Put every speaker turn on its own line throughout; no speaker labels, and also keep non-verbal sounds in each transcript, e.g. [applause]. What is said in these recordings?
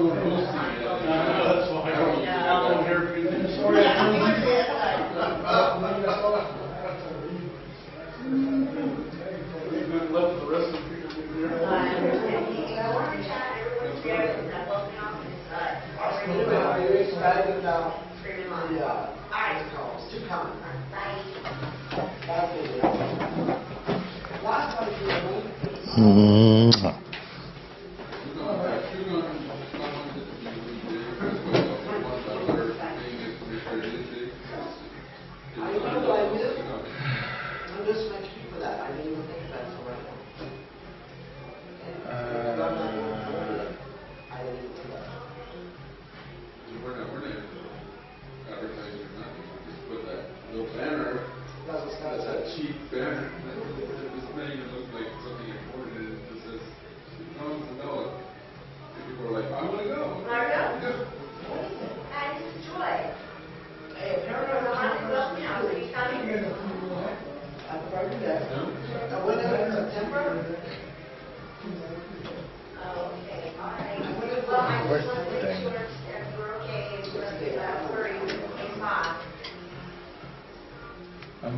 I'm little close. That's why
I'm on.
Yeah.
All right.
Calls, two coming.
Bye.
Last time you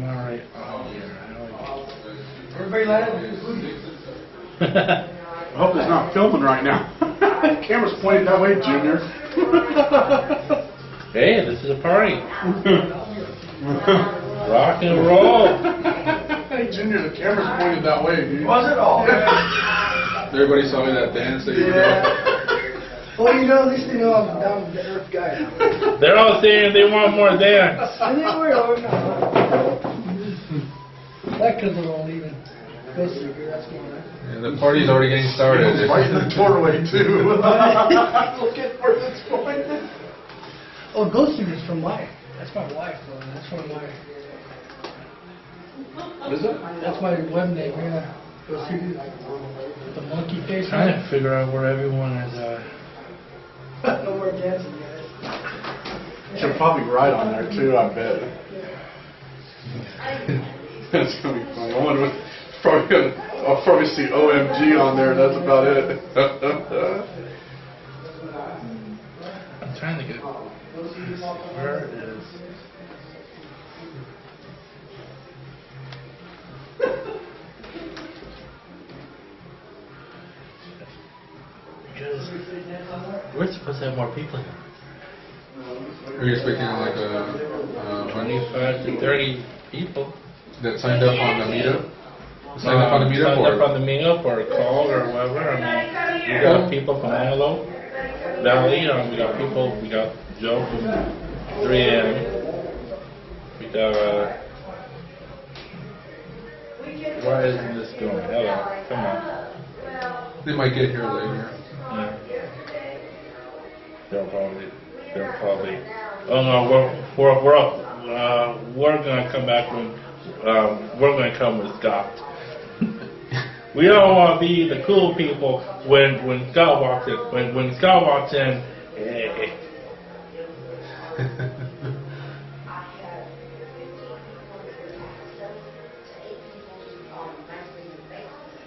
I'm
alright. Oh, yeah.
Everybody land?
I hope it's not filming right now. [laughs] Camera's pointed that way, Junior. [laughs]
Hey, this is a party. [laughs] Rock and roll.
Hey, Junior, the camera's pointed that way, dude.
Was it oh, all?
Everybody saw me that dance that you were doing?
Well, you know, at least they know I'm down to earth guy.
They're all saying they want more dance.
Oh, I think we're all That because they're all leaving. Go Seeger, that's going on.
Yeah, the party's already getting started.
Right in the doorway, too. [laughs] Looking for this point.
Oh, Ghost Seeker's from my, that's my wife, though. That's from my,
Is it?
that's my web name, yeah. Ghost Seeker. The monkey face.
Trying to figure out where everyone is, uh, [laughs]
No more dancing, guys.
Should probably write on there, too, I bet. That's gonna be funny. I wonder what, probably gonna, I'll probably see OMG on there, that's about it. [laughs]
I'm trying to get, where is, because we're supposed to have more people here.
Are you expecting like a, money
Twenty-five to thirty people.
That signed up on the meetup? Signed up on the meetup
Signed up
or?
on the meetup or called or whatever. I mean, we got people from Antelope Valley, um, we got people, we got Joe from 3M. We got, uh, why isn't this going? Hello, come on.
They might get here later.
Yeah. They'll probably, they'll probably, oh no, we're, we're, we're up, uh, we're gonna come back when, um, we're gonna come with Scott. We don't wanna be the cool people when, when Scott walks in, when, when Scott walks in, eh, [laughs]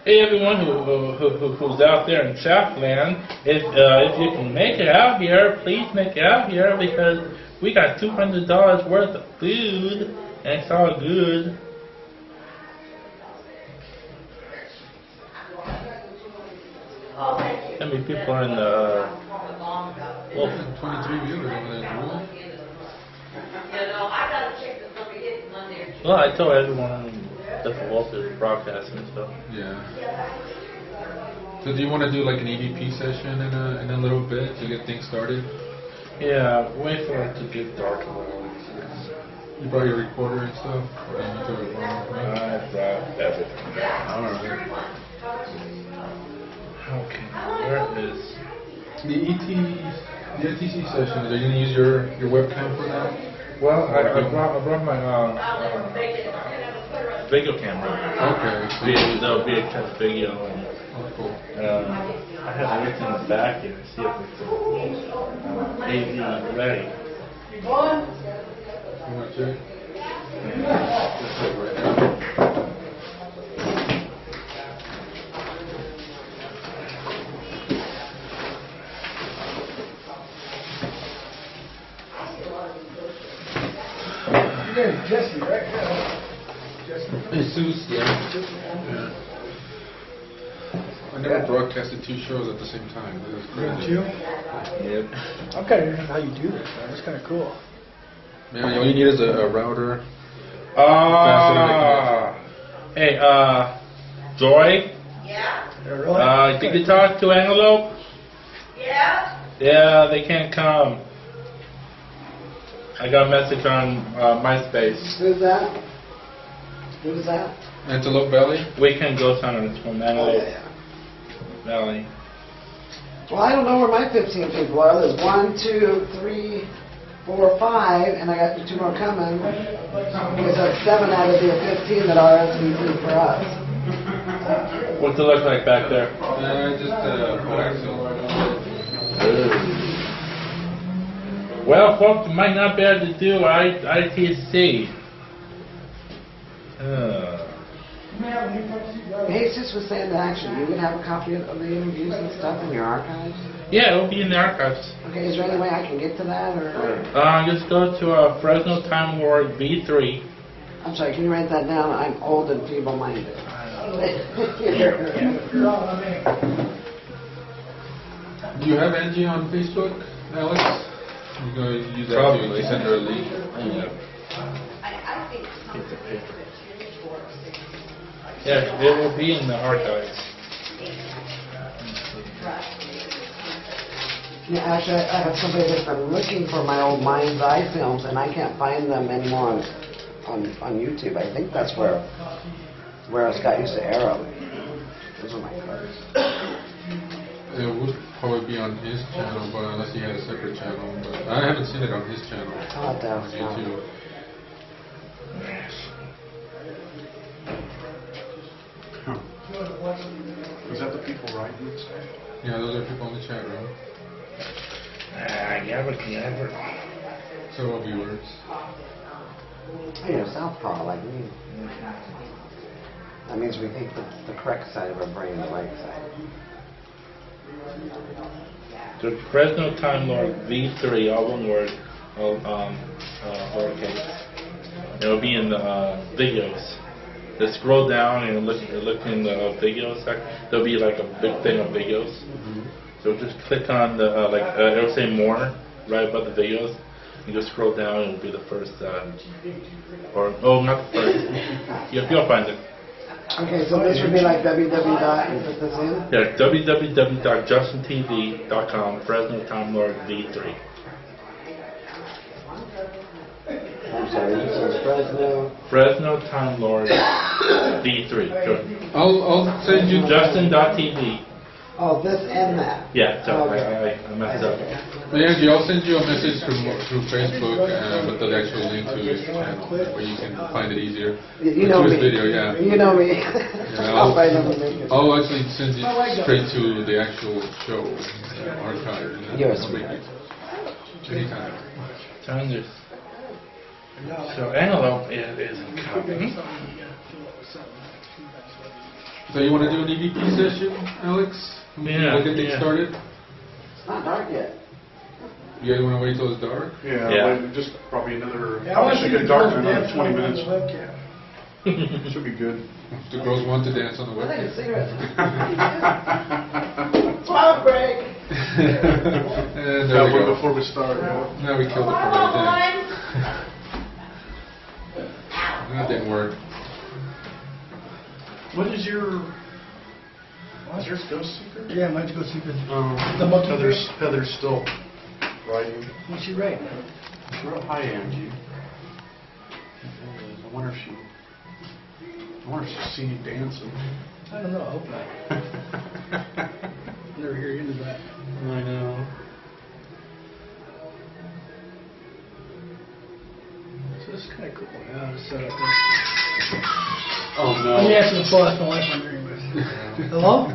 Hey everyone who, who, who, who's out there in Southland, if, uh, if you can make it out here, please make it out here because we got $200 worth of food it's all good. How many people are in the, well,
Twenty-three viewers over there, cool.
well, I told everyone that the Wolf is broadcasting and stuff.
Yeah. So do you wanna do like an EVP session in a, in a little bit to get things started?
Yeah, wait for it to get dark a little.
You brought your recorder and stuff? Or you took it wrong?
I brought everything.
Alright.
Okay, where is,
The ET, the ITC session, are you gonna use your, your webcam for that?
well, I, I brought, I brought my, uh, video camera.
Okay. so-
Video, there'll be a kind of video and,
Oh, cool.
um, I have everything in the back here, see if it's, uh, AV ready.
Jesse right. Jesse.
Yeah. I never broadcasted two shows at the same time. It.
Didn't you?
Yep.
I'm kind of how you do this, man. It's kind of cool.
Man, all you need is a, a router.
Ah. Hey, uh, Joy,
Yeah,
Yeah,
uh, did you talk to Antelope?
yeah.
Yeah, they can't come. I got a message on uh, MySpace.
Who's that? Who's that?
Antelope Valley?
We Weekend Ghost Hunters from
Oh,
Antelope
yeah, yeah.
Valley.
Well, I don't know where my 15 people are. There's one, two, three, four, five, and I got two more coming. Because that's seven out of the 15 that are RSVP for us.
What's it look like back there?
Uh, just uh, coaxial.
Well, folks, might not be able to do I- ITC. Uh,
Jesus was saying that actually you would have a copy of of the interviews and stuff in your archives.
Yeah, it'll be in the archives.
Okay, is there any way I can get to that, or?
Uh, just go to uh, Fresno Time Lord V3.
I'm sorry, can you write that down? I'm old and feeble-minded.
You're all on me.
Do you have Angie on Facebook, Alex? You go use that
Probably.
to send her a link.
Yeah.
I, I think something that Jimmy works
Yeah, it will be in the archives.
Yeah, actually, I have somebody that's been looking for my old Mind's Eye films, and I can't find them anymore on, on, on YouTube. I think that's where, where Scott used to air them. Those are my cards.
It would probably be on his channel, but unless he had a separate channel. But I haven't seen it on his channel.
I'll have to
On
ask Scott.
YouTube.
Is that the people writing this?
Yeah, those are people in the chat room.
Ah, never, never.
Several viewers.
Oh, You're a southpaw like me. That means we think the, the correct side of our brain, the right side.
The Fresno Time Lord V3, all one word, all um, uh, lowercase. It'll be in the uh, videos. Just scroll down and look, look in the videos video section. There'll be like a big thing of videos. So just click on the uh, like uh, it'll say more right above the videos. You just scroll down and it'll be the first, uh, or oh, not the first. You'll, you'll find it.
Okay, so this would be like www dot and put this in?
Yeah, www.justintv.com, Fresno Time Lord V3.
I'm sorry, this is Fresno.
Fresno Time Lord V3. Good.
I'll, I'll send you.
Justin.tv.
Oh, this and that.
Yeah, so I,
Okay.
I, I messed up.
Hey, Angie, I'll send you a message through, through Facebook uh, with the actual link to his channel where you can find it easier.
You you know me.
video, yeah.
You know me. [laughs]
I'll-
I'll find them and.
I'll actually send it straight to the actual show uh, archive. and then
You're a
I'll make it Anytime.
Telling you. So Antelope is, isn't coming.
So you want to do an EVP session, Alex?
Yeah,
We'll get things
yeah.
started?
It's not dark yet.
You guys want to wait till it's dark?
Yeah,
Yeah.
but just probably another,
Yeah, I want
probably should
to
get dark in another twenty minutes.
webcam. [laughs]
Should be good. [laughs]
The girls want to dance on the
Well, they
webcam.
can cigarettes. Smoke break.
and there
That
we go.
before we start, yeah.
Now we killed it for another. [laughs] That didn't work.
What is your, is yours Ghost Seeker?
Yeah, mine's go see the,
Um,
The monkey
Heather's. Heather's still writing.
what's she write?
She's real high, Angie. I wonder if she, I wonder if she's seen you dancing.
I don't know, I hope not. [laughs] Never hear you into that.
I know.
So this is kind of cool. Yeah, it's set up there.
Oh,
Let me answer the phone, that's my wife on there anyways. [laughs] Hello?